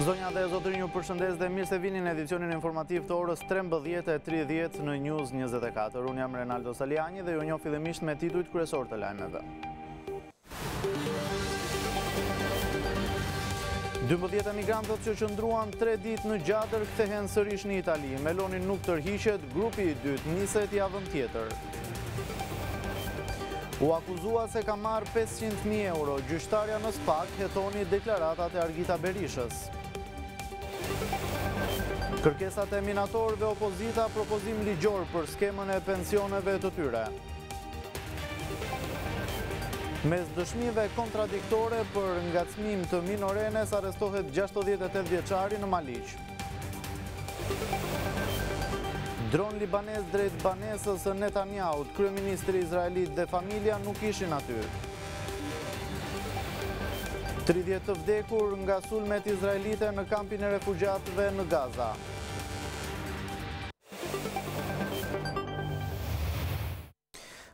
Zonja dhe zotërinj ju përshëndes dhe mirë se vini në edicionin informativ të orës 13.30 në News 24. Unë jam Renaldo Saliani dhe ju njoh fillimisht me titujt kryesor të lajmeve. 12 emigrantët që qëndruan 3 ditë në Gjadër kthehen sërish në Itali. Meloni nuk tërhiqet, grupi i dytë, niset javën tjetër. U akuzua se ka marrë 500.000 euro, gjyqtarja në SPAK hetoni deklaratat e Argita Berishës. Kërkesat e minatorëve opozita propozim ligjor për skemën e pensioneve të tyre. Mes dëshmive kontradiktore për ngacmim të minorenes arestohet 68 vjeçari në Maliq. Dron libanez drejt banesës së Netanyahu-t, kryeministri izraelit dhe familja nuk ishin aty. Tridhjetë të vdekur nga sulmet izraelite në kampin e refugjatëve në Gaza.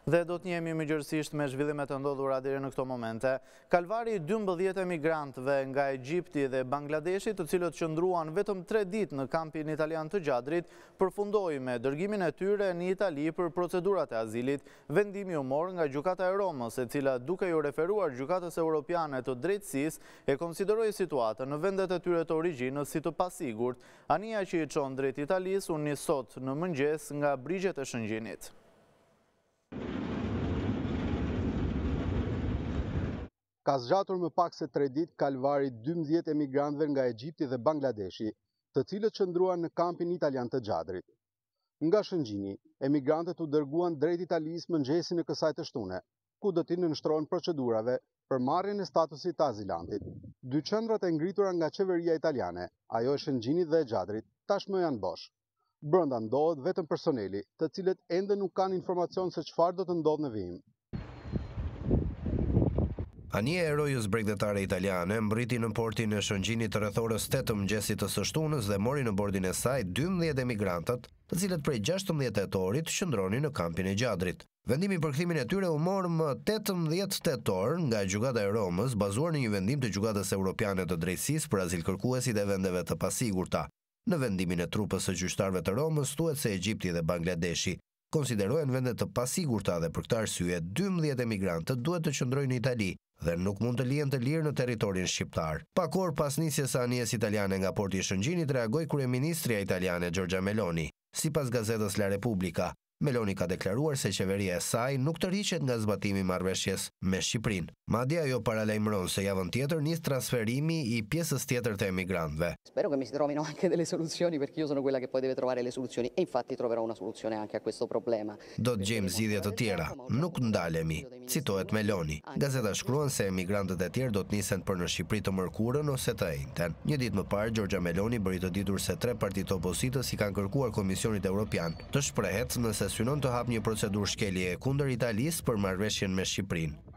Dhe do të njihemi më gjerësisht me zhvillimet të ndodhura deri në këto momente. Kalvari i 12 emigrantëve nga Egjipti dhe Bangladeshi të cilët qëndruan vetëm 3 ditë në kampin italian të Gjadrit, përfundoi me dërgimin e tyre në Itali për procedurat e azilit, vendimi u mor nga Gjykata e Romës, e cila duke iu referuar Gjykatës Europiane të Drejtësisë, e konsideroi situatën në vendet e tyre të origjinës si të pasigurt, Anija që i çon drejt Italisë u nis sot në mëngjes nga brigjet e Shëngjinit. Ka zgjatur më pak se tre ditë kalvari i dymbëdhjetë emigrantëve nga Egjipti dhe Bangladeshi, të cilët qëndruan në kampin italian të Gjadrit. Nga Shëngjini, emigrantët u dërguan drejt Italisë mëngjesin e kësaj të shtune, ku do t'i nënshtrohen procedurave për marrjen e statusit të azilantit. Dy qendrat e ngritura nga qeveria italiane, ajo e Shëngjinit dhe e Gjadrit, tashmë janë bosh. Brenda ndodhet vetëm personeli, të cilët ende nuk kanë informacion se çfarë do të ndodhë në vijim. Anija e rojës bregdetare italiane mbërriti në portin e Shëngjinit rreth orës tetë të mëngjesit të së shtunës dhe mori në bordin e saj dymbëdhjetë emigrantët, të cilët prej gjashtëmbëdhjetë tetorit qëndronin në kampin e Gjadrit. Vendimi për kthimin e tyre u mor më tetëmbëdhjetë tetor nga Gjykata e Romës, bazuar në një vendim të Gjykatës Europiane të Drejtësisë për azilkërkuesit e vendeve të pasigurta. Në vendimin e trupës së gjyqtarëve të Romës thuhet se Egjipti dhe Bangladeshi konsiderohen vende të pasigurta dhe për këtë arsye dymbëdhjetë emigrantët duhet të qëndrojnë në Itali dhe nuk mund të lihen të lirë në territorin shqiptar. Pak orë pas nisjes së anijes italiane nga porti i Shëngjinit reagoi kryeministrja italiane Giorgia Meloni. Sipas gazetës La Repubblica, Meloni ka deklaruar se qeveria e saj nuk tërhiqet nga zbatimi i marrëveshjes me Shqipërinë. Madje ajo paralajmëron se javën tjetër nis transferimi i pjesës tjetër të emigrantëve. Spero che mi si proponga anche delle soluzioni perché io sono quella che poi deve trovare le soluzioni e infatti troverò una soluzione anche a questo problema. Do të gjejmë zgjidhje të tjera, nuk ndalemi, citohet Meloni. Gazeta shkruan se emigrantët e tjerë do të nisen për në Shqipëri të mërkurën ose të enjten. Një ditë më parë, Giorgia Meloni bëri të ditur se tre parti të opozitës i kanë kërkuar Komisionit Evropian të shprehet nëse synon të hapë një procedurë shkeljeje kundër Italisë për marrëveshjen me Shqipërinë.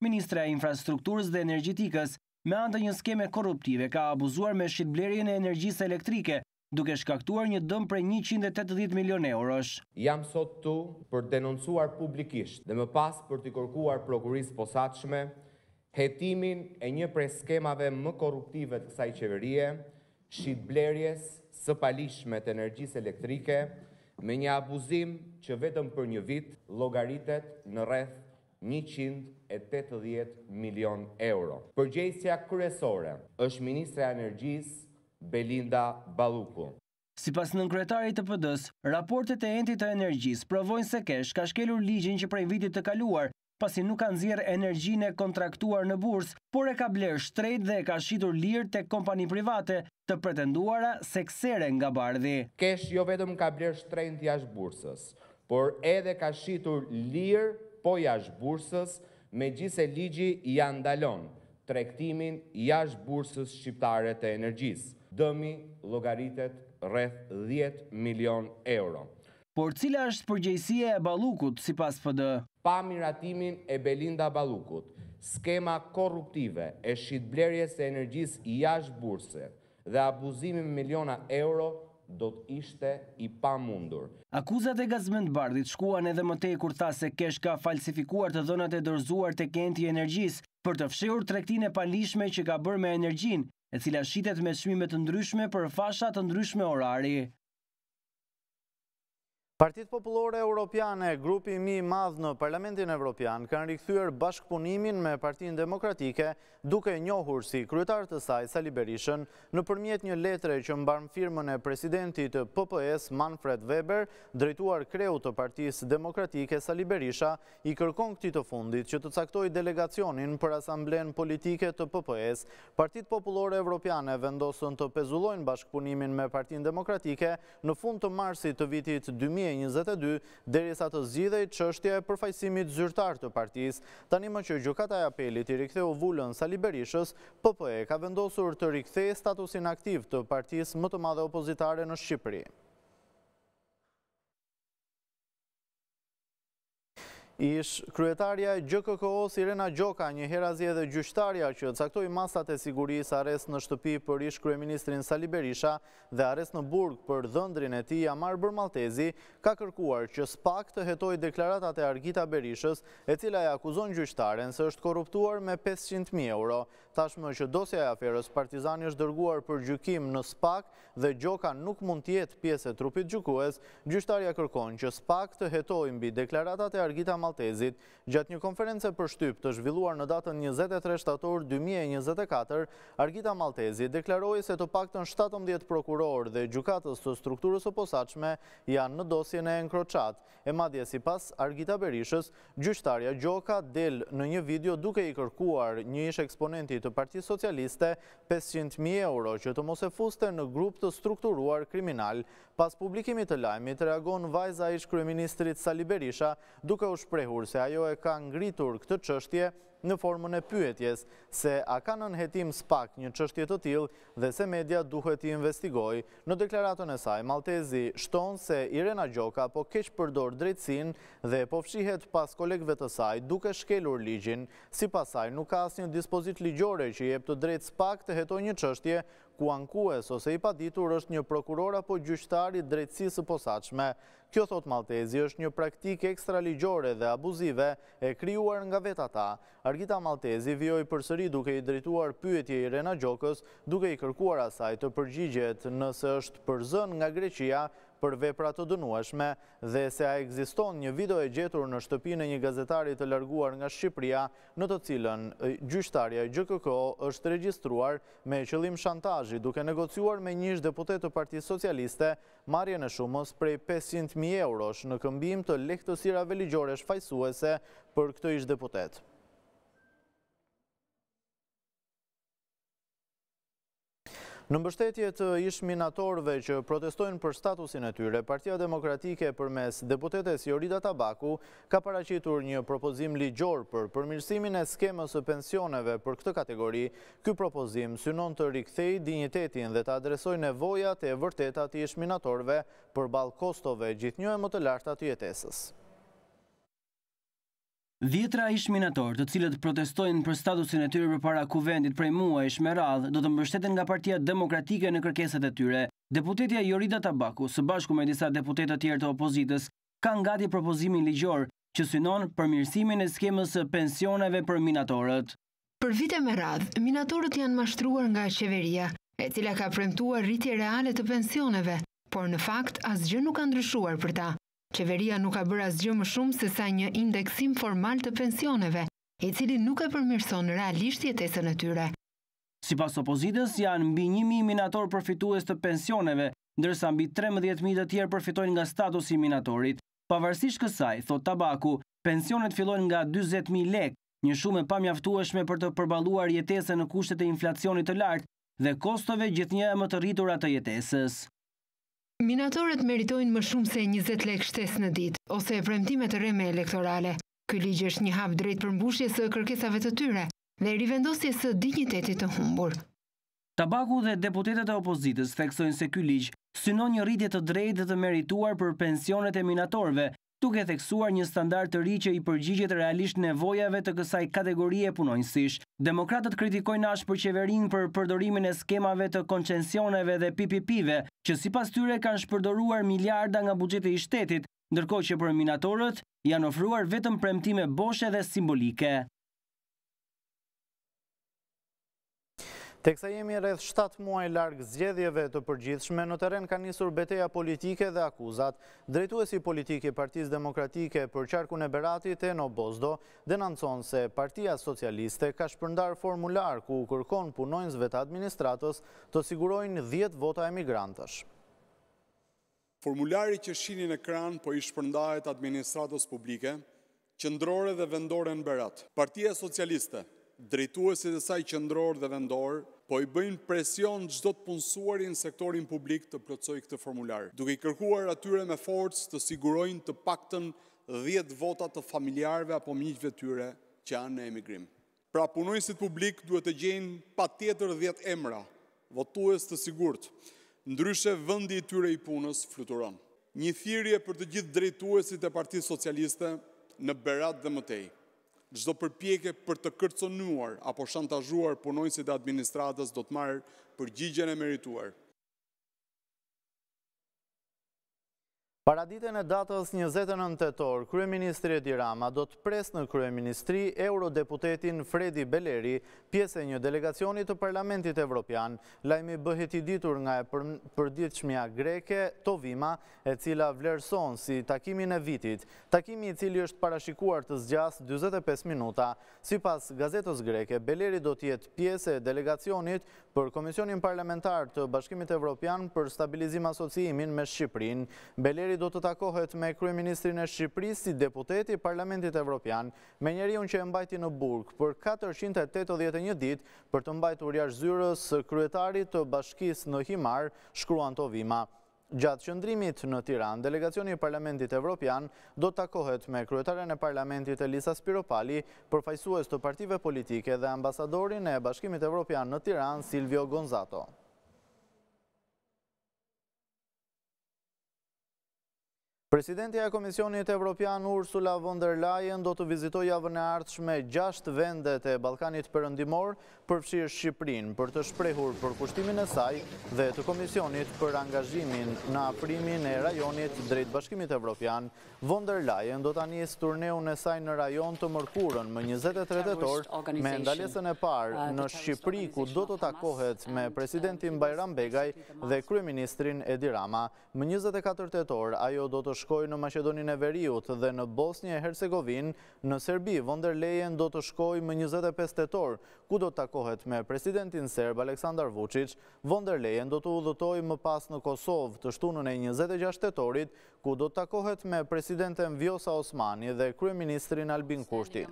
Ministrja e Infrastrukturës dhe Energjetikës, me anë të një skeme korruptive ka abuzuar me shitblerjen e energjisë elektrike, duke shkaktuar një dëm prej njëqind e tetëdhjetë milionë eurosh. Jam sot këtu për të denoncuar publikisht dhe më pas për t'i kërkuar Prokurorisë së Posaçme hetimin e një prej skemave më korruptive të kësaj qeverie, shitblerjes së paligjshme të energjisë elektrike, me një abuzim që vetëm për një vit llogaritet në rreth njëqind e tetëdhjetë milion euro. Përgjegjësja kryesore është ministrja e Energjisë, Belinda Balluku. Sipas nënkryetarit të PD-së, raportet e Entit të Energjisë provojnë se KESH ka shkelur ligjin që prej vitit të kaluar, pasi nuk ka nxjerrë energjinë e kontraktuar në bursë, por e ka blerë shtrenjtë dhe e ka shitur lirë tek kompani private, të pretenduara seksere nga Bardhi. KESH jo vetëm ka blerë shtrenjtë jashtë bursës, por edhe ka shitur lirë po jashtë bursës, megjithëse ligji ia ndalon tregtimin jashtë bursës shqiptare të energjisë. Dëmi llogaritet rreth dhjetë milion euro. Por cila është përgjegjësia e Ballukut, sipas PD? Pa miratimin e Belinda Ballukut, skema korruptive e shitblerjes së energjisë jashtë burse Dhe abuzimi me miliona euro do të ishte i pamundur. Akuzat e Gazment Bardhit shkuan edhe më tej kur tha se KESH ka falsifikuar të dhënat e dorëzuara tek Enti i Energjisë për të fshehur tregtinë e paligjshme që ka bërë me energjinë, e cila shitet me çmime të ndryshme për fasha të ndryshme orari. Partitë popullore europiane, grupi më i madh në Parlamentin Evropian, kanë rikthyer bashkëpunimin me partinë demokratike, duke njohur si kryetar të saj Sali Berishën, nëpërmjet një letre që mban firmën e presidentit të PPE-së Manfred Weber, drejtuar kreut të partisë demokratike Sali Berisha, i kërkon këtij të fundit që të caktojë delegacionin për asamblenë politike të PPE-së. Partitë popullore europiane vendosën të pezullojnë bashkëpunimin me partinë demokratike, në fund të marsit të vitit dy mijë e njëzet e dy, derisa të zgjidhej çështja e përfaqësimit zyrtar të partisë. Tanimë që Gjykata e Apelit i riktheu vulën Sali Berishës, PPE ka vendosur të rikthejë statusin aktiv të partisë më të madhe opozitare në Shqipëri. Ish-kryetarja e GJKKO-së Irena Gjoka, njëherazi edhe gjyqtarja që caktoi masat e sigurisë, arrest në shtëpi për ish-kryeministrin Sali Berisha dhe arrest në burg për dhëndrin e tij Jamarbër Malltezi, ka kërkuar që SPAK të hetojë deklaratat e Argita Berishës, e cila e akuzon gjyqtaren se është korruptuar me pesëqind mijë euro. Tashmë që dosja e aferës Partizani është dërguar për gjykim në SPAK dhe Gjoka nuk mund të jetë pjesë e trupit gjykues, gjyqtarja kërkon që SPAK të hetojë mbi deklaratat e Argita Malltezit gjatë një konference për shtyp të zhvilluar në datën njëzet e tre shtator dy mijë e njëzet e katër, Argita Malltezi deklaroi se të paktën shtatëmbëdhjetë prokurorë dhe gjykatës të strukturës së posaçme janë në dosjen e Encrochat. E madje sipas Argita Berishës, gjyqtarja Gjoka del në një video duke i kërkuar një ish eksponenti të Partisë Socialiste pesëqind mijë euro që të mos e fuste në grup të strukturuar kriminal. Pas publikimit të lajmit reagon vajza e ish kryeministrit Sali Berisha duke u shprehur se ajo e ka ngritur këtë çështje në formën e pyetjes se a ka nën hetim SPAK një çështje të tillë dhe se media duhet të investigojë. Në deklaratën e saj, Malltezi shton se Irena Gjoka po keqpërdor drejtësinë dhe po fshihet pas kolegëve të saj duke shkelur ligjin. Sipas saj, nuk ka asnjë dispozitë ligjore që i jep të drejtë SPAK të hetojë një çështje ku ankues ose i paditur është një prokuror apo gjyqtar i drejtësisë së posaçme. Kjo, thotë Malltezi, është një praktikë ekstraligjore dhe abuzive e krijuar nga vetë ata. Argita Malltezi vijoi përsëri duke i drejtuar pyetje Irena Gjokës, duke i kërkuar asaj të përgjigjet nëse është përzënë nga Greqia për vepra të dënueshme dhe se a ekziston një video e gjetur në shtëpinë e një gazetari të larguar nga Shqipëria në të cilën gjyqtarja e GJKKO është regjistruar me qëllim shantazhi duke negociuar me një ish-deputet të Partisë Socialiste marrjen e shumës prej pesëqind mijë eurosh në këmbim të lehtësirave ligjore shfajësuese për këtë ish-deputet. Në mbështetje të ish-minatorëve që protestojnë për statusin e tyre, Partia Demokratike përmes deputetes Jorida Tabaku ka paraqitur një propozim ligjor për përmirësimin e skemës së pensioneve për këtë kategori Ky propozim synon të rikthejë dinjitetin dhe të adresojë nevojat e vërteta të ish-minatorëve përballë kostove gjithnjë e më të larta të jetesës. Dhjetëra ish-minatorë të cilët protestojnë për statusin e tyre përpara Kuvendit prej muajsh me radhë do të mbështeten nga Partia Demokratike në kërkesat e tyre. Deputetja Jorida Tabaku së bashku me disa deputetë të tjerë të opozitës kanë gati propozimin ligjor që synon përmirësimin e skemës së pensioneve për minatorët. Për vite me radhë, minatorët janë mashtruar nga qeveria, e cila ka premtuar rritje reale të pensioneve, por në fakt asgjë nuk ka ndryshuar për ta. Qeveria nuk ka bërë asgjë më shumë se sa një indeksim formal të pensioneve, i cili nuk e përmirëson realisht jetesën e tyre. Sipas opozitës, janë mbi një mijë minatorë përfitues të pensioneve, ndërsa mbi trembëdhjetë mijë të tjerë përfitojnë nga statusi i minatorit. Pavarësisht kësaj, thotë Tabaku, pensionet fillojnë nga dyzet mijë lekë. një shumë e pamjaftueshme për të përballuar jetesën në kushtet e inflacionit të lartë dhe kostove gjithnjë e më të rritura të jetesës. Minatorët meritojnë më shumë se njëzet lekë shtesë në ditë, ose premtime të rreme elektorale. Ky ligj është një hap drejt përmbushjes së kërkesave të tyre dhe rivendosjes së dinjitetit të humbur. Tabaku dhe deputetët e opozitës theksojnë se ky ligj synon një rritje të drejtë dhe të merituar për pensionet e minatorëve duke theksuar një standard të ri që i përgjigjet realisht nevojave të kësaj kategorie punonjësish. Demokratët kritikojnë ashpër qeverinë për përdorimin e skemave të koncensioneve dhe PPP-ve, që sipas tyre kanë shpërdoruar miliarda nga buxheti i shtetit, ndërkohë që për minatorët janë ofruar vetëm premtime boshe dhe simbolike. Teksa jemi rreth 7 muaj larg zgjedhjeve të përgjithshme, në terren ka nisur beteja politike dhe akuzat. Drejtuesi politik i Partisë Demokratike për qarkun e Beratit, Eno Bozdo, denoncon se Partia Socialiste ka shpërndarë formularë ku u kërkon punonjësve të administratës të sigurojnë dhjetë vota emigrantësh. Formulari që shihni në ekran po i shpërndahet administratës publike, qendrore dhe vendore në Berat. Partia Socialiste, drejtuesit e saj qendrorë dhe vendorë po i bëjnë presion çdo të punësuari në sektorin publik të plotësojë këtë formular, duke i kërkuar atyre me forcë të sigurojnë të paktën dhjetë vota të familjarëve apo miqve tyre që janë në emigrim. Pra punonjësit publik duhet të gjejnë patjetër dhjetë emra, votues të sigurt, ndryshe vendi i tyre i punës fluturon. Një thirrje për të gjithë drejtuesit e Partisë Socialiste në Berat dhe më tej. Çdo përpjekje për të kërcënuar apo shantazhuar punonjësit e administratës do të marrë përgjigjen e merituar. Paraditën e datës njëzet e nëntë tetor, kryeministri Edi Rama do të presë në kryeministri eurodeputetin Fredi Beleri, pjesë e një delegacioni të Parlamentit Evropian. Lajmi bëhet i ditur nga e përditshmja greke To Vima, e cila vlerëson si takimin e vitit. Takimi i cili është parashikuar të zgjasë dyzet e pesë minuta, Sipas gazetës greke, Beleri do të jetë pjesë e delegacionit për Komisionin Parlamentar të Bashkimit Evropian për Stabilizim Asociimin me Shqipërinë. Beleri do të takohet me kryeministrin e Shqipërisë si deputet i Parlamentit Evropian, me njeriun që e mbajti në burg për katërqind e tetëdhjetë e një ditë për të mbajtur jashtë zyrës së kryetarit të bashkisë në Himarë, shkruan To Vima. Gjatë qëndrimit në Tiranë, delegacioni i Parlamentit Evropian do të takohet me kryetaren e Parlamentit Elisa Spiropali, përfaqësues të partive politike dhe ambasadorin e Bashkimit Evropian në Tiranë, Silvio Gonzato. Presidentja e Komisionit Evropian Ursula von der Leyen do të vizitojë javën e ardhshme gjashtë vendet e Ballkanit Perëndimor, përfshirë Shqipërinë, për të shprehur përkushtimin e saj dhe të Komisionit për angazhimin në afrimin e rajonit drejt Bashkimit Evropian. Von der Leyen do ta nisë turneun e saj në rajon të mërkurën më 23 tetor me ndalesën e parë në Shqipëri ku do të takohet me presidentin Bajram Begaj dhe kryeministrin Edi Rama. Më njëzet e katër tetor, ajo do të shkojë në Maqedoninë e Veriut dhe në Bosnjë e Hercegovinë. Në Serbi, von der Leyen do të shkojë më njëzet e pesë tetor, ku do të takohet me presidentin serb Aleksandar Vuçiç. Von der Leyen do të udhëtojë më pas në Kosovë, të shtunën e njëzet e gjashtë tetorit, ku do të takohet me presidenten Vjosa Osmani dhe kryeministrin Albin Kurti.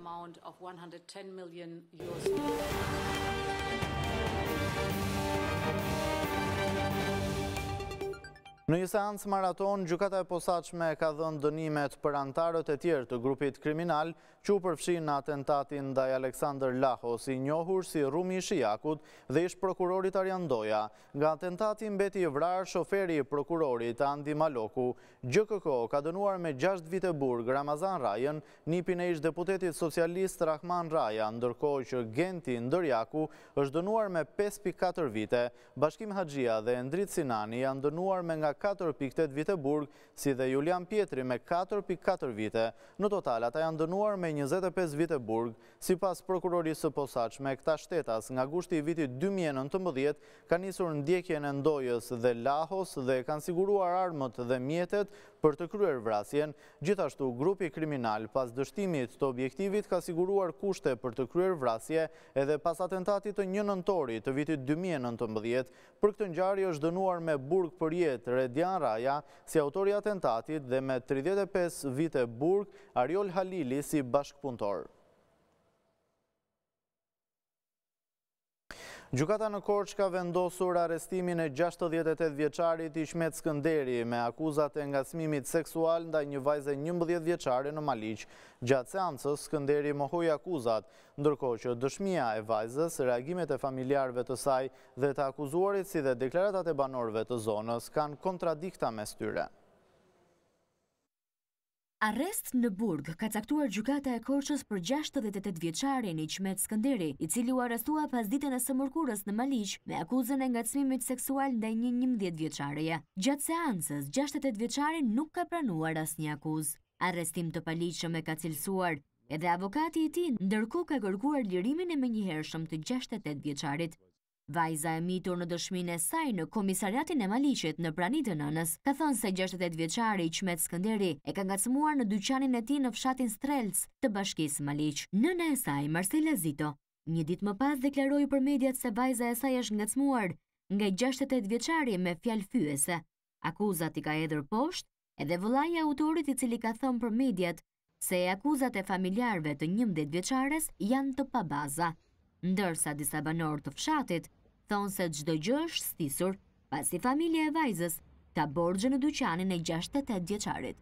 Në një seancë maraton, Gjykata e Posaçme ka dhënë dënimet për anëtarët e tjerë të grupit kriminal që u përfshinë në atentatin ndaj Aleksandër Lahos, i njohur si Rrumi i Shijakut dhe ish-prokurorit Arjan Ndoja. Nga atentati mbeti i vrarë shoferi i prokurorit Andi Maloku, GJKKO ka dënuar me 6 vite burg Ramazan Rrajën Nipin e ish-deputetit socialist Rrahman Rraja, ndërkohë që Genti Ndërjaku është dënuar me pesë pikë katër vite, Bashkim Haxhia dhe Endrit Sinani janë dënuar me nga katër pikë tetë vite burg, si dhe Julian Pjetri me katër pikë katër vite. Në total, ata janë dënuar me njëzet e pesë vite burg. Sipas Prokurorisë së Posaçme, këta shtetas nga gushti i vitit dy mijë e nëntëmbëdhjetë kanë nisur ndjekjen e Ndojës dhe Lahos dhe kanë siguruar armët dhe mjetet për të kryer vrasjen, Gjithashtu, grupi kriminal, pas dështimit të objektivit, ka siguruar kushte për të kryer vrasje edhe pas atentatit të një nëntori të vitit dy mijë e nëntëmbëdhjetë. Për këtë ngjarje është dënuar me burg përjetë Redian Raja, si autor i atentatit dhe me tridhjetë e pesë vite burg Ariol Halili si bashkëpunëtor. Gjykata në Korçë ka vendosur arrestimin e gjashtëdhjetë e tetë vjeçarit Iqmet Skënderi me akuzat e ngacmimit seksual ndaj një vajze njëmbëdhjetë vjeçare në Maliq. Gjatë seancës, Skënderi mohoi akuzat, ndërkohë që dëshmia e vajzës, reagimet e familjarëve të saj dhe të akuzuarit si dhe deklaratat e banorëve të zonës kanë kontradikta mes tyre. Arrest në burg ka caktuar Gjykata e Korçës për gjashtëdhjetë e tetë vjeçarin Iqmet Skënderi, i cili u arrestua pasditen e së mërkurës në Maliq me akuzën e ngacmimit seksual ndaj një njëmbëdhjetë vjeçareje. Gjatë seancës, gjashtëdhjetë e tetë vjeçari nuk ka pranuar asnjë akuzë. Arrestim të paligjshëm e ka cilësuar edhe avokati i tij, ndërkohë ka kërkuar lirimin e menjëhershëm të gjashtëdhjetë e tetë vjeçarit. Vajza e mitur në dëshminë e saj në Komisariatin e Maliqit në prani të nënës, ka thënë se gjashtëdhjetë e tetë vjeçari Iqmet Skënderi e ka ngacmuar në dyqanin e tij në fshatin Strelcë të bashkisë Maliq. Nëna e saj, Marsela Zito, një ditë më pas deklaroi për mediat se vajza e saj është ngacmuar nga gjashtëdhjetë e tetë vjeçari me fjalë fyese. Akuzat i ka hedhur poshtë edhe vëllai i autorit i cili ka thënë për mediat se akuzat e familjarëve të njëmbëdhjetë vjeçares janë të pabaza. Ndërsa disa banorë të fshatit thonë se çdo gjë është stisur, pasi familja e vajzës ka borxhe në dyqanin e gjashtëdhjetë e tetë vjeçarit.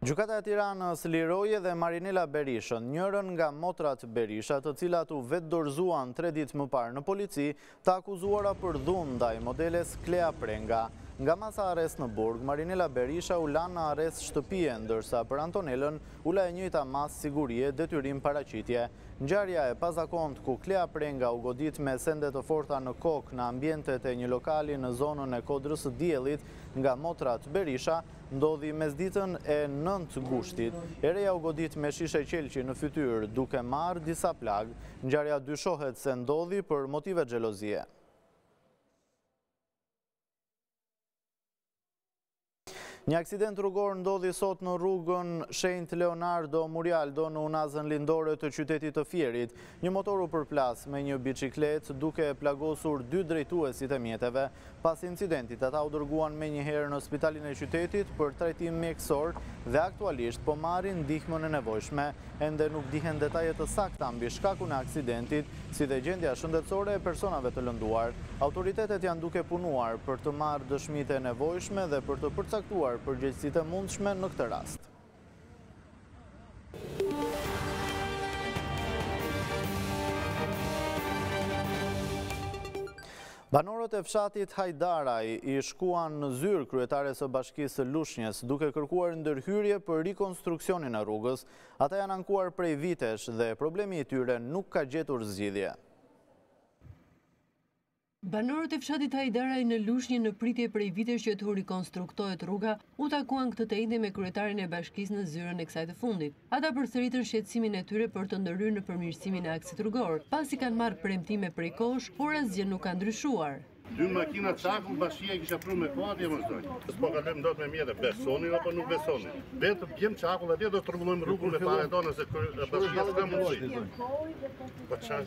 Gjykata e Tiranës liroi edhe Marinela Berishën, njërën nga motrat Berisha, të cilat u vetëdorëzuan tre ditë më parë në polici, të akuzuara për dhunë ndaj modeles Klea Prenga. Nga masa arrest në burg, Marinela Berisha u la në arrest shtëpie, ndërsa për Antonelën u la e njëjta masë sigurie, detyrim paraqitje. Ngjarja e pazakontë ku Klea Prenga u godit me sende të forta në kokë në ambientet e një lokali në zonën e Kodrës së Diellit nga motrat Berisha, ndodhi mesditën e nëntë gushtit. E reja u godit me shishe qelqi në fytyrë, duke marrë disa plagë. Ngjarja dyshohet se ndodhi për motive xhelozie. Një aksident rrugor ndodhi sot në rrugën Shenjtë Leonardo Murialdo në Unazën Lindore të qytetit të Fierit. Një motor u përplas me një biçikletë duke plagosur dy drejtuesit e mjeteve. Pas incidentit ata u dërguan menjëherë në spitalin e qytetit për trajtim mjekësor dhe aktualisht po marrin ndihmën e nevojshme. Ende nuk dihen detaje të sakta mbi shkakun e aksidentit, si dhe gjendja shëndetësore e personave të lënduar. Autoritetet janë duke punuar për të marrë dëshmitë e nevojshme dhe për të përcaktuar përgjegjësitë e mundshme në këtë rast. Banorët e fshatit Hajdaraj i shkuan në zyrë kryetares së bashkisë së Lushnjës duke kërkuar ndërhyrje për rikonstruksionin e rrugës. Ata janë ankuar prej vitesh dhe problemi i tyre nuk ka gjetur zgjidhje. Banorët e fshatit Hajdaraj në Lushnjë në pritje prej vitesh që t'u rikonstruktohet rruga, u takuan këtë të enjte me kryetarin e bashkisë në zyrën e kësaj të fundit. Ata përsëritën shqetësimin e tyre për të ndërhyrë në përmirësimin e aksit rrugor, pasi kanë marrë premtime prej kohësh, por asgjë nuk ka ndryshuar. Dy makina çakull bashkia i kisha pru me kohë atje mos dojnë. S'po kalojmë dot me mjete, besoni apo nuk besoni. Vetë bjem çakull atje do të rregullojmë rrugën me paret tona nëse bashkia s'ka mundësi. Po çfarë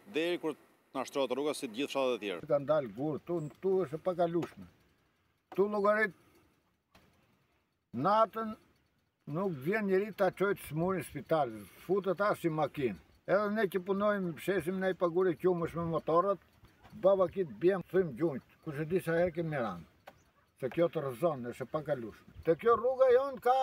Deri kur të na shtrohet rruga si gjithë fshatet e tjera. Ktu kanë dalë gurë, ktu, ktu është e pakalushme. Ktu llogarit natën nuk vjen njeri ta çojë t'smurin spital, futet asi makinë. Edhe ne që punojmë, shesim nanji pagure qumësh me motorët, baba kitë bjemë, thyjmë gjunjtë, kushedi sa herë kemi ranë. Se kjo të rrëzon, është e pakalueshme. Te kjo rruga jonë ka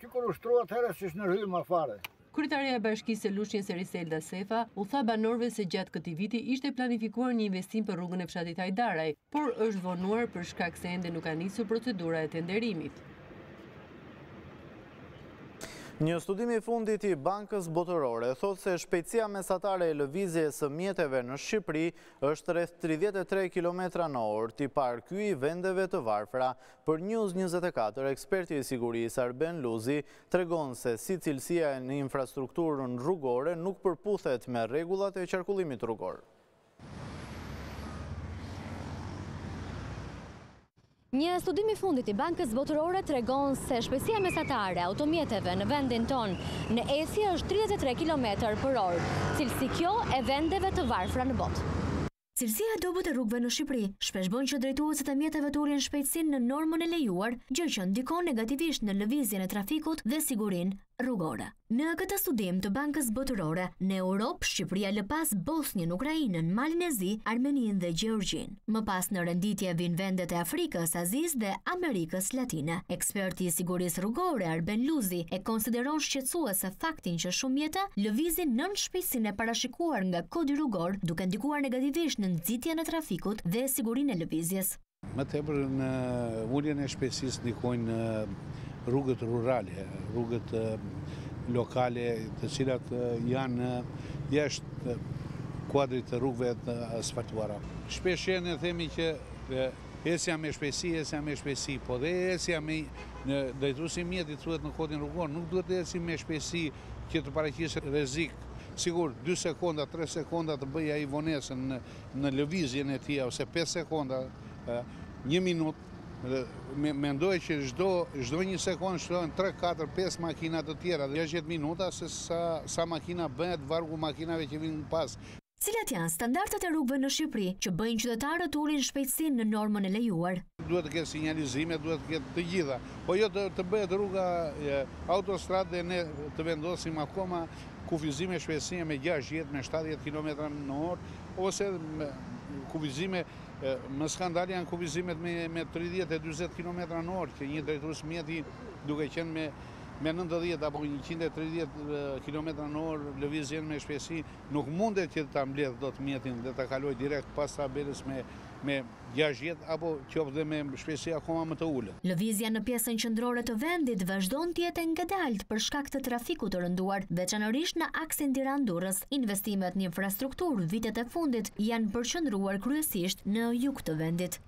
që kur u shtrua atëherë s'është ndërhy ma fare. Kryetarja e Bashkisë së Lushnjës Eriselda Sefa u tha banorëve se gjatë këtij viti ishte planifikuar një investim për rrugën e fshatit Hajdaraj, por është vonuar për shkak se ende nuk ka nisur procedura e tenderimit. Një studim i fundit i Bankës Botërore thotë se shpejtësia mesatare e lëvizjes së mjeteve në Shqipëri Është rreth tridhjetë e tre kilometra në orë, tipar ky i vendeve të varfra. Për News njëzet e katër, eksperti i sigurisë, Arben Luzi, tregon se si cilësia në infrastrukturën rrugore nuk përputhet me rregullat e qarkullimit rrugor. Një studim i fundit i Bankës Botërore tregon se shpejtësia mesatare e automjeteve në vendin tonë në ecje është tridhjetë e tre kilometër për orë, cilësi kjo e vendeve të varfra në botë. Cilësia e dobët e rrugëve në Shqipëri shpesh bën që drejtuesit e mjeteve të ulin shpejtësinë nën normën e lejuar, gjë që ndikon negativisht në lëvizjen e trafikut dhe sigurinë. rrugore. Në këtë studim të Bankës Botërore, në Europë, Shqipëria lë pas Bosnjën, Ukrainën, Malin e Zi, Armeninë dhe Gjeorgjinë. Më pas në renditje vijnë vendet e Afrikës, Azisë dhe Amerikës Latine. Eksperti i sigurisë rrugore, Arben Luzi, e konsideron shqetësues faktin që shumë mjete lëvizin nën shpejtësinë e parashikuar nga Kodi Rrugor, duke ndikuar negativisht në nxitjen e trafikut dhe sigurinë e lëvizjes. Më tepër në uljen e shpejtësisë ndikojnë rrugët rurale, rrugët lokale, të cilat janë jashtë kuadrit të rrugëve të asfaltuara. Shpesh ne themi që ecja me shpejtësi, ecja me shpejtësi, po dhe ecja me në drejtuesi i mjetit thuhet në kodin rrugor, nuk duhet të ecë me shpejtësi që të paraqisë rrezik. Sigur 2 sekonda, 3 sekonda të bëjë ai vonesën Në lëvizjen e tij ose pesë sekonda, një minutë, mendoj që çdo një sekondë shtohen 3, 4, 5 makina të tjera, 60 minuta se sa makina bëhet vargu i makinave që vijnë pas. Cilat janë standardet e rrugëve në Shqipëri që bëjnë qytetarët të ulin shpejtësinë nën normën e lejuar? Duhet të ketë sinjalizime, duhet të ketë të gjitha, po jo të bëhet rruga autostradë dhe ne të vendosim akoma kufizime shpejtësie me gjashtëdhjetë me shtatëdhjetë kilometra në orë, ose kufizime më skandale janë kufizimet me tridhjetë e dyzet kilometra në orë, që një drejtues mjeti duke qenë me me nëntëdhjetë apo njëqind e tridhjetë kilometra në orë lëvizjen me shpejtësi, nuk mundet që ta mbledhë dot mjetin dhe ta kalojë direkt pas tabelës me me gjashtëdhjetë apo qoftë dhe me shpejtësi akoma më të ulët. Lëvizja në pjesën qendrore të vendit vazhdon të jetë e ngadaltë për shkak të trafikut të rënduar, veçanërisht në aksin Tiranë-Durrës. Investimet në infrastrukturë vitet e fundit janë përqendruar kryesisht në jug të vendit.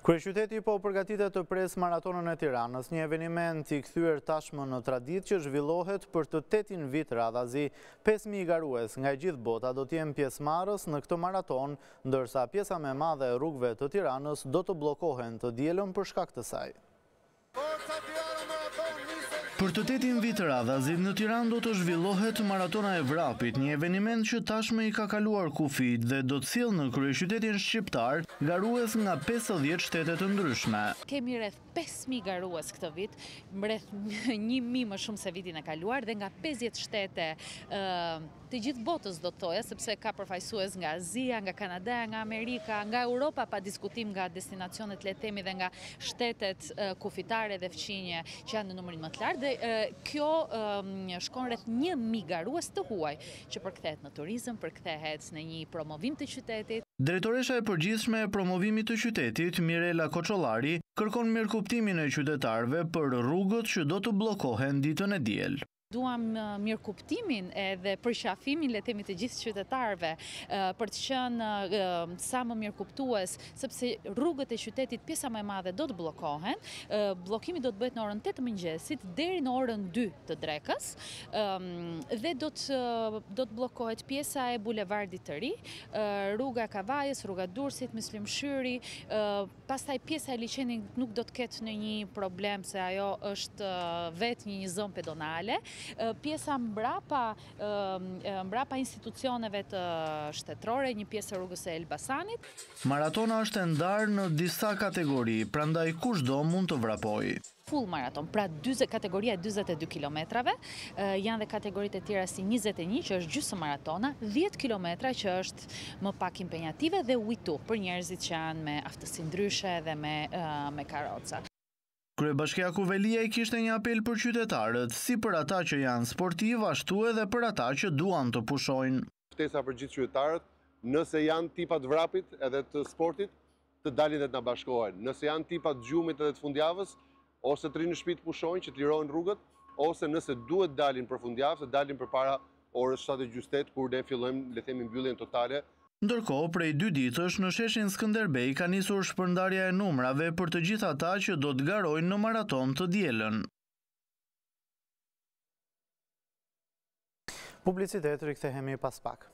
Kryeqyteti po përgatitet të presë Maratonën e Tiranës, një eveniment i kthyer tashmë në traditë që zhvillohet për të tetin vit radhazi. Pesë mijë garues nga e gjithë bota do të jenë pjesëmarrës në këtë maratonë, ndërsa pjesa më e madhe e rrugëve të Tiranës do të bllokohen të dielën për shkak të saj. Për të tetin vit radhazi, në Tiranë do të zhvillohet Maratona e Vrapit, një eveniment që tashmë i ka kaluar kufijtë dhe do të sjellë në kryeqytetin shqiptar garues nga pesëdhjetë shtete të ndryshme. Kemi rreth pesë mijë garues këtë vit, rreth një mijë më shumë se vitin e kaluar dhe nga pesëdhjetë shtete. të gjithë botës do të thoja, sepse ka përfaqësues nga Azia, nga Kanadaja, nga Amerika, nga Europa pa diskutim nga destinacionet le të themi dhe nga shtetet kufitare dhe fqinje që janë në numrin më të lartë dhe kjo shkon rreth 1000 garues të huaj që përkthehet në turizëm, përkthehet në një promovim të qytetit. Drejtoresha e Përgjithshme e Promovimit të Qytetit, Mirela Koçollari, kërkon mirëkuptimin e qytetarëve për rrugët që do të bllokohen ditën e diel. Duam mirëkuptimin edhe përqafimin le të themi të gjithë qytetarëve për të qenë sa më mirëkuptues, sepse rrugët e qytetit pjesa më e madhe do të bllokohen. Bllokimi do të bëhet në orën 8 të mëngjesit deri në orën 2 të drekës dhe do të do të bllokohet pjesa e Bulevardit të Ri, rruga e Kavajës, rruga e Durrësit, Myslim Shyri, Pastaj pjesa e liqenit nuk do të ketë ndonjë problem se ajo është vetë një një zonë pedonale. Pjesa mbrapa, mbrapa institucioneve shtetërore, një pjesë e rrugës së Elbasanit. Maratona është e ndarë në disa kategori, prandaj kushdo mund të vrapojë. Full maraton, pra kategoria e dyzet e dy kilometrave, janë dhe kategoritë e tjera si njëzet e një që është gjysëm maratona, dhjetë kilometra që është më pak impenjative dhe We Too për njerëzit që janë me aftësi ndryshe dhe me karroca. Kryebashkiaku Veliaj kishte një apel për qytetarët, si për ata që janë sportivë ashtu edhe për ata që duan të pushojnë. ftesa për gjithë qytetarët, nëse janë tipa të vrapit edhe të sportit, të dalin dhe të na bashkohen. Nëse janë tipa të gjumit edhe të fundjavës, ose të rrinë në shtëpi të pushojnë që të lirohen rrugët, ose nëse duhet të dalin për fundjavë, të dalin përpara orës 7 e gjysmë 8 kur ne fillojmë, le të themi, mbylljen totale. Ndërkohë, prej dy ditësh në sheshin Skënderbej ka nisur shpërndarja e numrave për të gjithë ata që do të garojnë në maratonë të dielën. Publicitet, rikthehemi pas pak.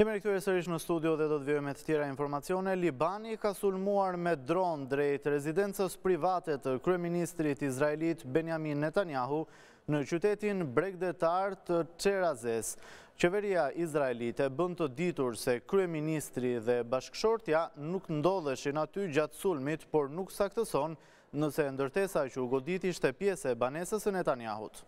Jemi rikthyer sërish në studio dhe do të vijojmë me të tjera informacione. Libani ka sulmuar me dron drejt rezidencës private të kryeministrit izraelit Benjamin Netanyahu Në qytetin bregdetar të Çerazes, qeveria izraelite bën të ditur se kryeministri dhe bashkëshortja nuk ndodheshin aty gjatë sulmit, por nuk saktëson nëse ndërtesa që u godit ishte pjesë e banesës së Netanyahut.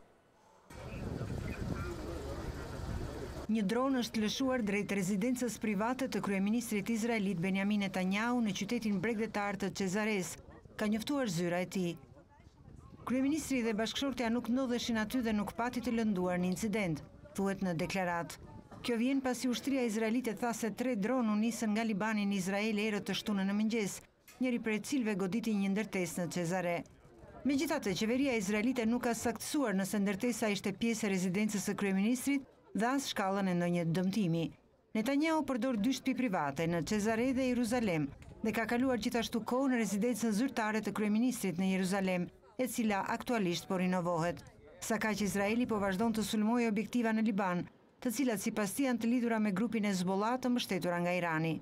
Një dron është lëshuar drejt rezidencës private të kryeministrit izraelit Benjamin Netanyahu në qytetin bregdetar të Cezaresë, ka njoftuar zyra e tij. Kryeministri dhe bashkëshortja nuk ndodheshin aty dhe nuk pati të lënduar në incident, thuhet në deklaratë. Kjo vjen pasi ushtria izraelite tha se tre dronë u nisën nga Libani në Izrael herët të shtunën në mëngjes, njëri prej cilëve goditi një ndërtesë në Cezare. Megjithatë, qeveria izraelite nuk ka saktësuar nëse ndërtesa ishte pjesë e rezidencës së kryeministrit dhe as shkallën e ndonjë dëmtimi. Netanyahu përdor dy shtëpi private në Cezare dhe Jeruzalem dhe ka kaluar gjithashtu kohë në rezidencën zyrtare të kryeministrit në Jeruzalem, e cila aktualisht po rinovohet. Sakaq Izraeli po vazhdon të sulmojë objektiva në Liban, të cilat sipas tij janë të lidhura me grupin Hezbollah të mbështetura nga Irani.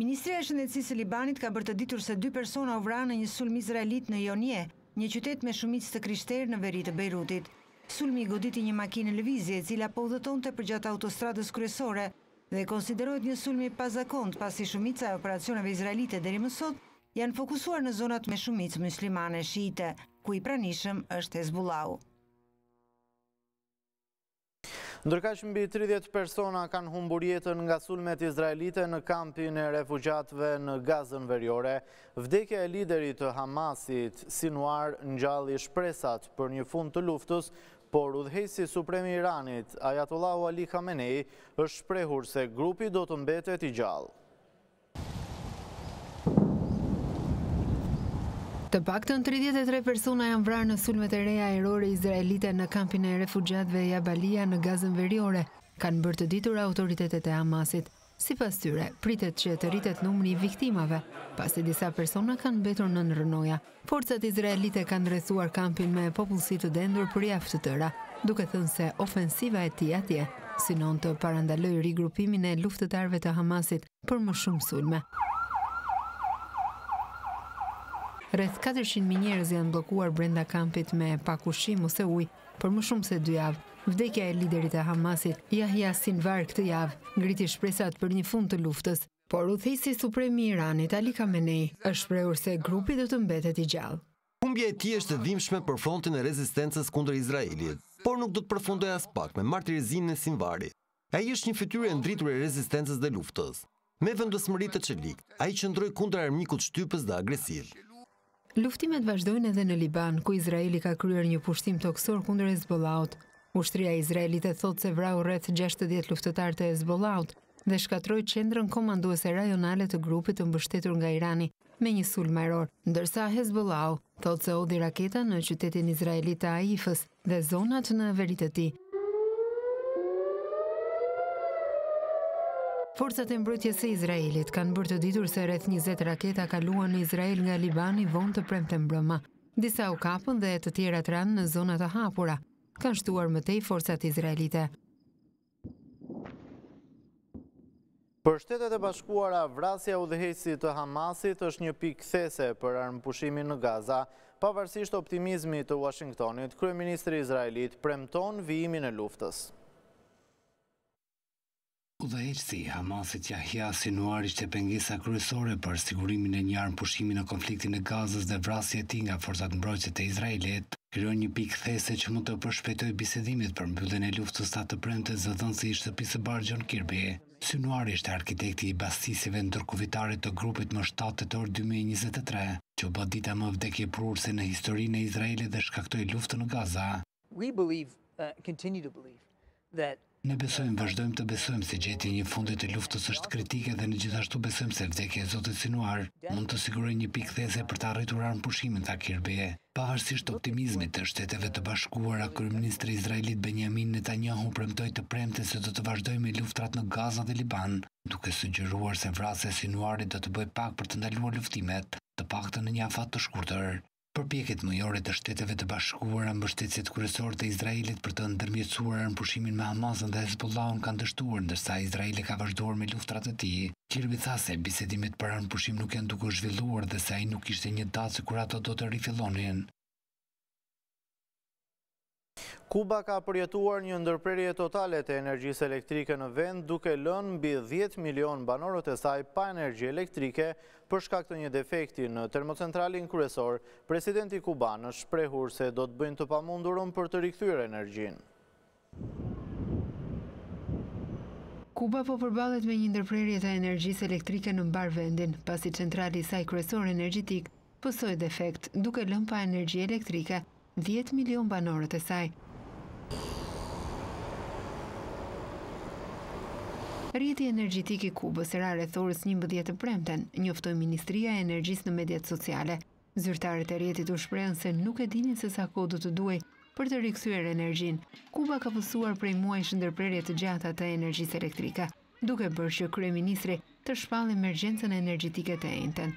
Ministria e Shëndetësisë e Libanit ka bërë të ditur se dy persona u vranë në një sulm izraelit në Jounieh, një qytet me shumicë të krishterë në veri të Bejrutit. Sulmi goditi një makinë në lëvizje, e cila po udhëtonte përgjatë autostradës kryesore dhe konsiderohet një sulm i pazakontë, pasi shumica e operacioneve izraelite deri më sot janë fokusuar në zonat me shumicë myslimane shiite, ku i pranishëm është Hezbullahu. Ndërkaq mbi tridhjetë persona kanë humbur jetën nga sulmet izraelite në kampin e refugjatëve në Gazën Veriore. Vdekja e liderit të Hamasit, Sinuar, ngjalli shpresat për një fund të luftës, por udhëheqësi suprem i Iranit, Ajatollahu Ali Khamenei, është shprehur se grupi do të mbetet i gjallë. Të paktën tridhjetë e tre persona janë vrarë në sulmet e reja ajrore izraelite në kampin e refugjatëve Jabalia në Gazën Veriore, kanë bërë të ditur autoritetet e Hamasit. Sipas tyre, pritet që të rritet numri i viktimave, pasi disa persona kanë mbetur nën rrënoja. Forcat izraelite kanë rrethuar kampin me popullsi të dendur për javë të tëra, duke thënë se ofensiva e tij atje synon të parandalojë rigrupimin e luftëtarëve të Hamasit për më shumë sulme. Rreth katërqind mijë njerëz janë bllokuar brenda kampit me pak ushqim ose ujë për më shumë se dy javë. Vdekja e liderit të Hamasit, Yahya Sinwar këtë javë, ngriti shpresat për një fund të luftës, por udhëheqësi suprem i Iranit, Ali Khamenei, është shprehur se grupi do të mbetet i gjallë. Humbja e tij është e dhimbshme për Frontin e Rezistencës kundër Izraelit, por nuk do të përfundojë aspak me martirizimin e Sinwarit. Ai është një fytyrë e ndritur e rezistencës dhe luftës. Me vendosmëri të çeliktë, ai qëndroi kundër armikut shtypës dhe agresiv. Luftimet vazhdojnë edhe në Liban, ku Izraeli ka kryer një pushtim tokësor kundër Hezbollahut. Ushtria izraelite thotë se vrau rreth gjashtëdhjetë luftëtarë të Hezbollahut dhe shkatërroi qendrën komanduese rajonale të grupit të mbështetur nga Irani me një sulm ajror, ndërsa Hezbollahu thotë se hodhi raketa në qytetin izraelit të Haifës, dhe zonat në veri të tij. Forcat e Mbrojtjes së Izraelit kanë bërë të ditur se rreth njëzet raketa kaluan në Izrael nga Libani vonë të premte mbrëma. Disa u kapën dhe të tjerat ranë në zona të hapura, kanë shtuar më tej forcat izraelite. Për Shtetet e Bashkuara, vrasja e udhëheqësit të Hamasit është një pikë kthese për armëpushimin në Gaza. Pavarësisht optimizmit të Uashingtonit, kryeministri izraelit premton vijimin e luftës. Udhëheqësi i Hamasit Yahya Sinwar ishte pengesa kryesore për sigurimin e një armëpushimi në konfliktin e Gazës dhe vrasja e tij nga forcat e mbrojtjes të Izraelit krijon një pikë kthese që mund të përshpejtojë bisedimet për mbylljen e luftës tha të premten zëdhënësi i Shtëpisë së Bardhë John Kirby. Sinuar ishte arkitekti i bastisjeve ndërkufitare të grupit më shtatë tetor dy mijë e njëzet e tre, që u bë dita më vdekjeprurëse në historinë e Izraelit dhe shkaktoi luftën në Gaza. Ne besojmë, vazhdojmë të besojmë se gjetja e një fundi të luftës është kritike dhe ne gjithashtu besojmë se vdekja e zotit Sinuar mund të sigurojë një pikë kthese për të arritur armëpushimin, tha Kirby. Pavarësisht optimizmit të Shteteve të Bashkuara, kryeministri izraelit Benjamin Netanyahu premtoi të premten se do të vazhdojë me luftërat në Gaza dhe Liban, duke sugjeruar se vrasja e Sinuarit do të bëjë pak për të ndaluar luftimet, të paktën në një afat të shkurtër. Përpjekjet mujore të Shteteve të Bashkuara, mbështetësit kryesor të Izraelit për të ndërmjetësuar armëpushimin me Hamasin dhe Hezbollahun kanë dështuar, ndërsa Izraeli ka vazhduar me luftërat e tij. Kirby tha se bisedimet për armëpushim nuk janë duke u zhvilluar dhe se ai nuk kishte një datë se kur ato do të rifillonin. Kuba ka përjetuar një ndërprerje totale të energjisë elektrike në vend, duke lënë mbi dhjetë milionë banorët e saj pa energji elektrike për shkak të një defekti në termocentralin kryesor. Presidenti kuban është shprehur se do të bëjnë të pamundurën për të rikthyer energjinë. Kuba po përballet me një ndërprerje të energjisë elektrike në mbarë vendin, pasi centrali i saj kryesor energjitik pësoi defekt, duke lënë pa energji elektrike Dhjetë milionë banorët e saj. Rrjeti energjitik i Kubës ra rreth orës njëmbëdhjetë të premten, njoftoi Ministria e Energjisë në mediat sociale. Zyrtarët e rrjetit u shprehën se nuk e dinin se sa kohë do të duhej për të rikthyer energjinë. Kuba ka pësuar prej muajsh ndërprerje të gjata të energjisë elektrike. duke bërë që kryeministri të shpallë emergjencën energjitike të enjten.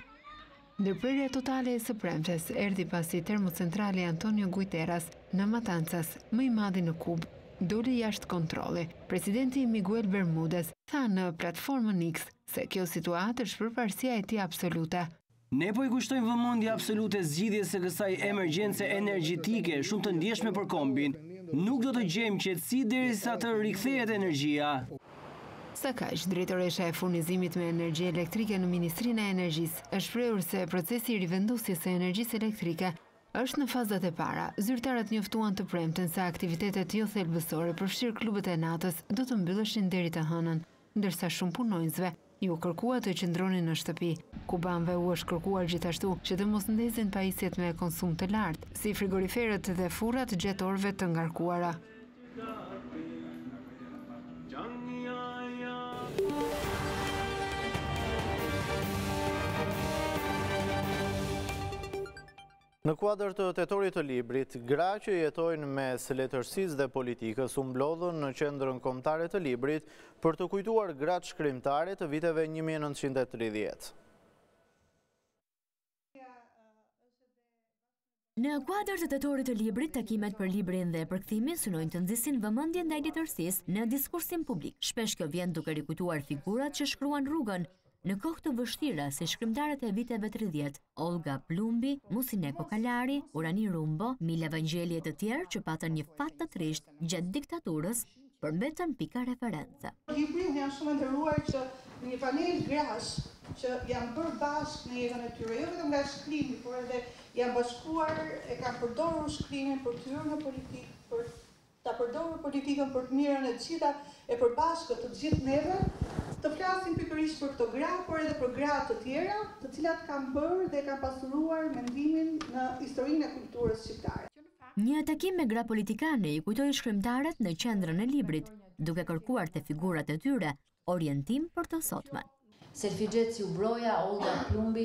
Ndërprerja totale e së premtes erdhi pasi termocentrali Antonio Guiteras në Matanzas, më i madhi në Kubë, doli jashtë kontrolli. Presidenti Miguel Bermudez tha në platformën X se kjo situatë është përparësia e tij absolute. Ne po i kushtojmë vëmendje absolute zgjidhjes së kësaj emergjence energjetike shumë të ndjeshme për kombin. Nuk do të gjejmë qetësi derisa të rikthehet energjia. Sakaq, drejtoresha e Furnizimit me Energji Elektrike në Ministrinë e Energjisë është shprehur se procesi i rivendosjes së energjisë elektrike është në fazat e para. Zyrtarët njoftuan të premten se aktivitetet jothelbësore, përfshirë klubët e natës, do të mbylleshin deri të hënën, ndërsa shumë punonjësve, Iu kërkua të qëndronin në shtëpi. Kubanëve u është kërkuar gjithashtu që të mos ndezin pajisjet me konsum të lartë, si frigoriferët dhe furrat gjatë orëve të ngarkuara. Në kuadër të Tetorit të Librit, gra që jetojnë mes letërsisë dhe politikës u mblodhën në Qendrën Kombëtare të Librit për të kujtuar gratë shkrimtare të viteve një mijë e nëntëqind e tridhjetë. Në kuadër të Tetorit të Librit, takimet për librin dhe përkthimin synojnë të nxisin vëmendjen ndaj letërsisë në diskursin publik. Shpesh kjo vjen duke rikujtuar figurat që shkruan rrugën Në kohë të vështira si shkrimtaret e viteve tridhjetë, Ollga Plumbi, Musine Kokalari, Urani Rumbo, Milla Vangjeli e të tjerë që patën një fat të trishtë gjatë diktaturës, por mbetën pika reference. Libri, unë jam shumë e nderuar që me një panel grash që janë bërë bashkë në jetën e tyre, jo vetëm nga shkrimi, por edhe janë bashkuar, e kanë përdorur shkrimin për të hyrë në politikë, për Ta përdorur politikën për të mirën e të gjitha e përbashkët, të të gjithë neve, të flasim pikërisht për këto gra, por edhe për gra të tjera, të cilat kanë bërë dhe kanë pasuruar mendimin në historinë e kulturës shqiptare. Një takim me gra politikane i kujtoi shkrimtaret në qendrën e librit, duke kërkuar te figurat e tyre Orientim për të sotmen. Selfixhe Ciu Broja, Ollga Plumbi,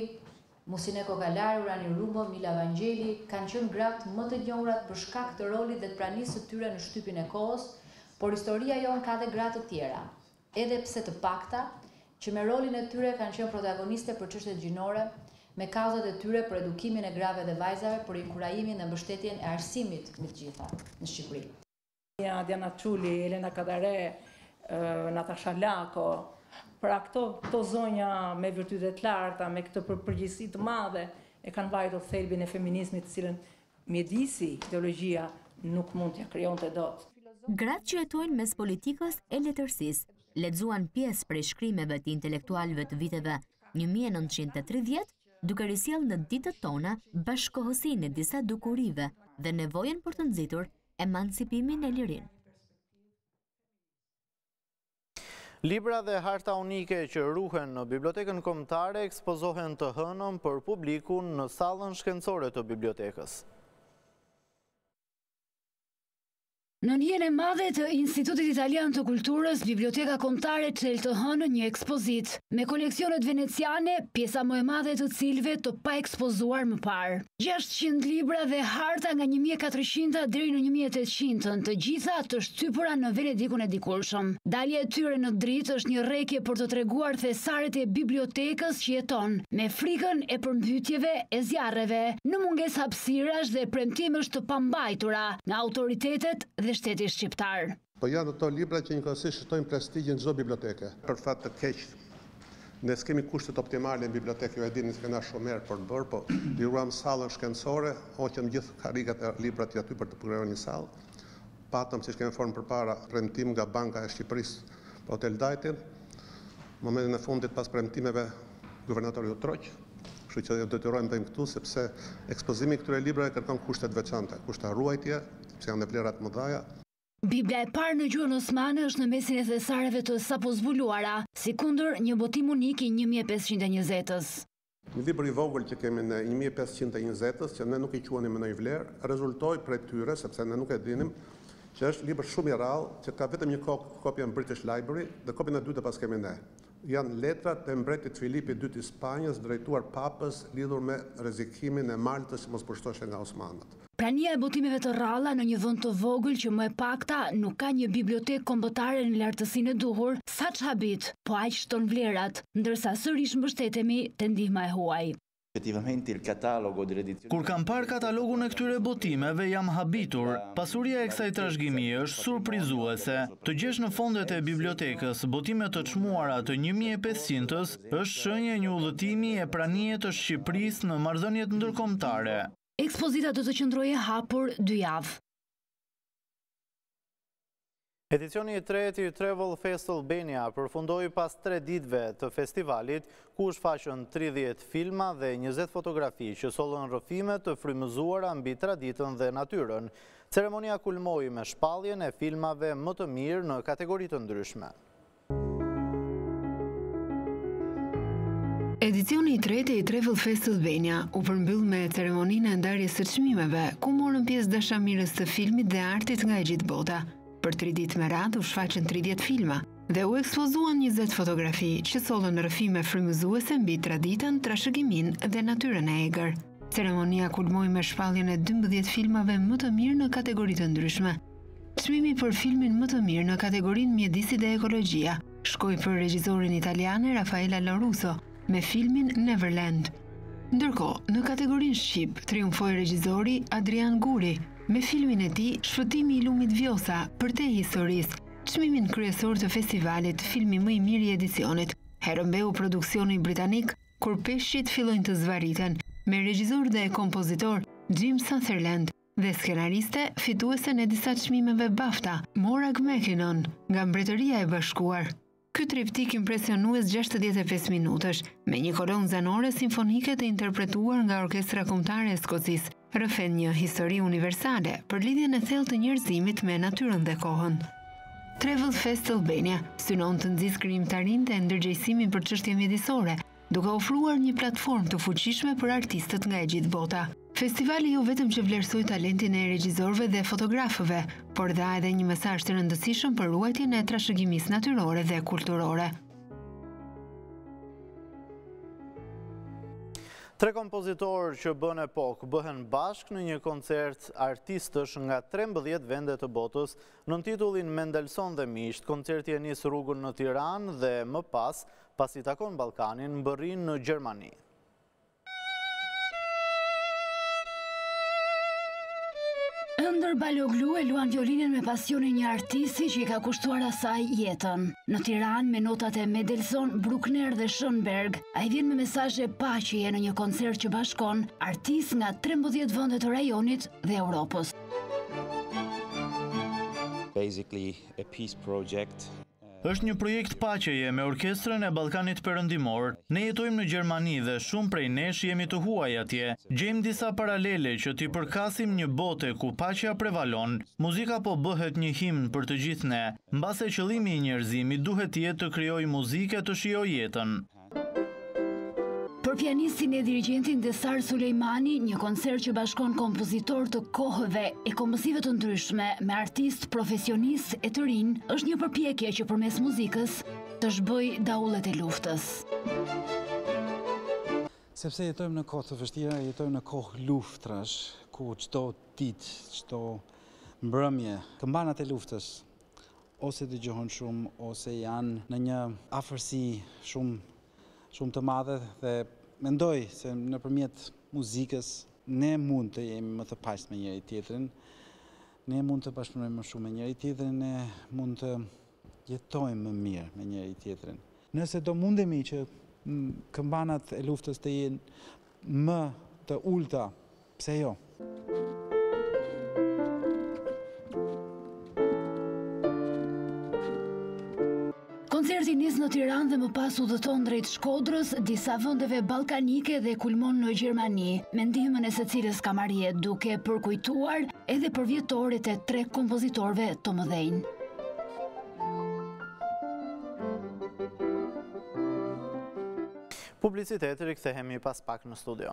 Musine Kokalari, Urani Rumbo, Milla Vangjeli kanë qenë gratë më të njohurat për shkak të rolit dhe të pranisë së tyre në shtypin e kohës, por historia jonë ka dhe gra të tjera, edhe pse të pakta, që me rolin e tyre kanë qenë protagoniste për çështjet gjinore, me kauzat e tyre për edukimin e grave dhe vajzave, për inkurajimin dhe mbështetjen e arsimit me të gjitha në Shqipëri. Mia, Diana Çuli, Helena Kadare, Natasha Lako, pra këto, këto zonja me virtyte të larta, me këtë për, përgjegjësi të madhe, e kanë mbajtur thelbin e feminizmit të cilën mjedisi, ideologjia nuk mund t'ia krijonte dot. Gratë që jetojnë mes politikës e letërsisë, lexuan pjesë prej shkrimeve të intelektualeve të viteve një mijë e nëntëqind e tridhjetë, duke risjellë në ditët tona bashkëkohësinë e disa dukurive dhe nevojën për të nxitur emancipimin e lirinë. Libra dhe harta unike që ruhen në Bibliotekën Kombëtare ekspozohen të hënën për publikun në sallën shkencore të bibliotekës. Nën ndihmën e madhe të Institutit Italian të Kulturës, Biblioteka Kombëtare çel të hënën një ekspozitë, me koleksionet veneciane, pjesa më e madhe të cilëve të paekspozuar më parë. Gjashtëqind libra dhe harta nga një mijë e katërqindta deri në një mijë e tetëqindtën, të gjitha të shtypura në Venedikun e dikurshëm. Dalja e tyre në dritë është një rrekje për të treguar thesaret e bibliotekës që jeton, me frikën e përmbytjeve e zjarreve, në mungesë hapësirash dhe premtimesh të pambajtura nga autoritetet dhe shteti shqiptar. Po janë ato libra që njëkohësisht shtojnë prestigjin e çdo biblioteke. Për fat të keq, ne s'kemi kushtet optimale në bibliotekë, ju e dini se kena shumë herë për të bërë, po liruam sallën shkencore, hoqëm gjithë karriget e librat që aty për të krijuar një sallë. Patëm, siç kemi folur më përpara, premtim nga Banka e Shqipërisë për Hotel Dajtin. Në momentin e fundit pas premtimeve guvernatori u tërhoq, kështu që u detyruam të bëjmë këtu sepse ekspozimi i këtyre librave kërkon kushte të veçanta, kushte ruajtjeje, sepse janë me vlera të mëdha. Bibla e parë në gjuhën osmane është në mesin e thesareve të sapozbuluara, sikundër një botim unik i një mijë e pesëqind e njëzetës. Një libër i vogël që kemi ne i një mijë e pesëqind e njëzetës, që ne nuk e quanim me ndonjë vlerë, rezultoi prej tyre, sepse ne nuk e dinim, që është libër shumë i rrallë, që ka vetëm një kopje në British Library, dhe kopjen e dytë e paskemi ne. Janë letrat e Mbretit Filipi i dytë i Spanjës drejtuar Papës lidhur me rrezikimin e Maltës që mos pushtoheshe nga Osmanët. Prania e botimeve të rralla në një vend të vogël që më e pakta nuk ka një bibliotekë kombëtare në lartësinë e duhur, sa ç'habit, po aq shton vlerat, ndërsa sërish mbështetemi te ndihma e huaj. Kur kam parë katalogun e këtyre botimeve jam habitur. Pasuria e kësaj trashëgimie është surprizuese. Të gjesh në fondet e bibliotekës botime të çmuara të një mijë e pesëqindës është shenjë e një udhëtimi e pranie të Shqipërisë në marrëdhëniet ndërkombëtare. Ekspozita do të qëndrojë e hapur dy javë. Edicioni i tretë i Travel Fest Albania përfundoi pas tre ditëve të festivalit, ku u shfaqën 30 filma dhe 20 fotografi që sollën rrëfime të frymëzuara mbi traditën dhe natyrën. Ceremonia kulmoi me shpalljen e filmave më të mirë në kategori të ndryshme. Edicioni i tretë i Travel Fest Albania u përmbyll me ceremoninë e ndarjes së çmimeve, ku morën pjesë dashamirës të filmit dhe artit nga e gjithë bota. Për 3 ditë me radhë u shfaqën 30 filma dhe u ekspozuan 20 fotografi që sollën rrëfime frymëzuese mbi traditën, trashëgiminë dhe natyrën e egër. Ceremonia kulmoi me shpalljen e 12 filmave më të mirë në kategori të ndryshme, Çmimi për filmin më të mirë në kategorinë Mjedisi dhe Ekologjia shkoi për regjisoren italiane Rafaela Loruso me filmin Neverland. Ndërkohë, në kategorinë Shqip triumfoi regjisori Adrian Guri me filmin e tij Shpëtimi i lumit Vjosa, përtej historisë, çmimin kryesor të festivalit Filmi më i mirë i edicionit e rrëmbeu produksioni britanik Kur peshqit fillojnë të zvarriten me regjisor dhe kompozitor Jim Sutherland. dhe skenariste fituesen e disa çmimeve BAFTA, Morag McKinnon, nga Mbretëria e Bashkuar. Ky triptik impresionues 65 minutësh, me një kolonë zanore simfonike të interpretuar nga Orkestra Kombëtare e Skocisë, rrëfen një histori universale për lidhjen e thellë të njerëzimit me natyrën dhe kohën. Travel Fest Albania synon të nxisë krijimtarinë dhe ndërgjegjësimin për çështje mjedisore, duke ofruar një platformë të fuqishme për artistët nga e gjithë bota. Festivali jo vetëm që vlerësoi talentin e regjisorëve dhe fotografëve, por dha edhe një mesazh të rëndësishëm për ruajtjen e trashëgimisë natyrore dhe kulturore. Tre kompozitorë që bënë epokë bëhen bashkë në një koncert artistësh nga 13 vende të botës nën titullin Mendelssohn dhe Miqtë. Koncerti e nis rrugën në Tiranë dhe më pas pasi takon Ballkanin, mbërrin në Gjermani. Önder Baloglu e luan violinën me pasionin e një artisti që i ka kushtuar asaj jetën. Në Tiranë, me notat e Mendelssohn, Bruckner dhe Schönberg, ai vjen me mesazhe paqeje në një koncert që bashkon artistë nga 13 vende të rajonit dhe Europës. Basically, a peace project. Është një projekt paqeje me orkestrën e Ballkanit Perëndimor. Ne jetojmë në Gjermani dhe shumë prej nesh jemi të huaj atje. Gjejmë disa paralele që t'i përkasim një bote ku paqja prevalon. Muzika po bëhet një himn për të gjithë ne. Mbase qëllimi i njerëzimit duhet të jetë të krijojë muzikë e të shijojë jetën. Për pianistin e dirigjentin Desar Sulejmani, një koncert që bashkon kompozitorë të kohëve e kombësive të ndryshme me artistë profesionistë e të rinj, është një përpjekje që përmes muzikës të zhbëjë daullet e luftës. Sepse jetojmë në kohë të vështira, jetojmë në kohë luftrash, ku çdo ditë, çdo mbrëmje, këmbanat e luftës, ose dëgjohen shumë ose janë në një afërsi shumë shumë të madhe dhe mendoj se nëpërmjet muzikës ne mund të jemi më të paqtë me njëri tjetrin, ne mund të bashkëpunojmë më shumë me njëri tjetrin, ne mund të jetojmë më mirë me njëri tjetrin. Nëse do mundemi që këmbanat e luftës të jenë më të ulta Pse jo? Koncerti nis në Tiranë dhe më pas udhëton drejt Shkodrës, disa vendeve ballkanike dhe kulmon në Gjermani, me ndihmën e së cilës ka marrë jetë duke përkujtuar edhe përvjetorët e tre kompozitorëve të mëdhenj. Publiciteti rikthehemi pas pak në studio.